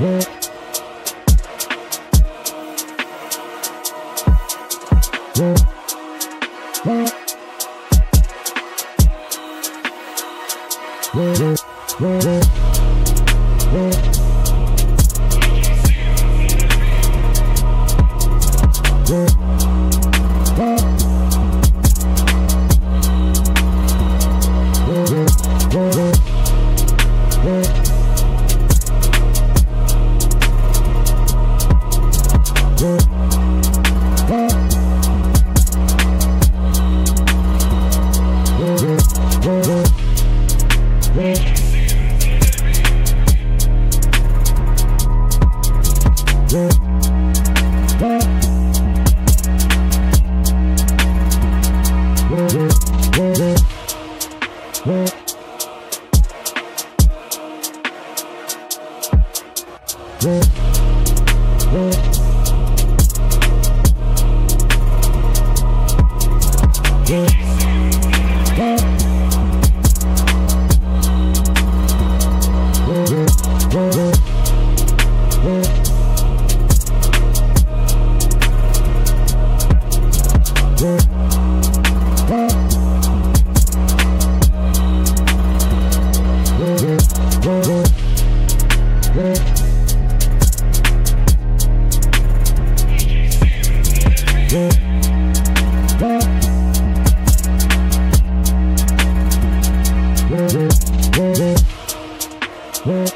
Yeah. Yeah. Yeah.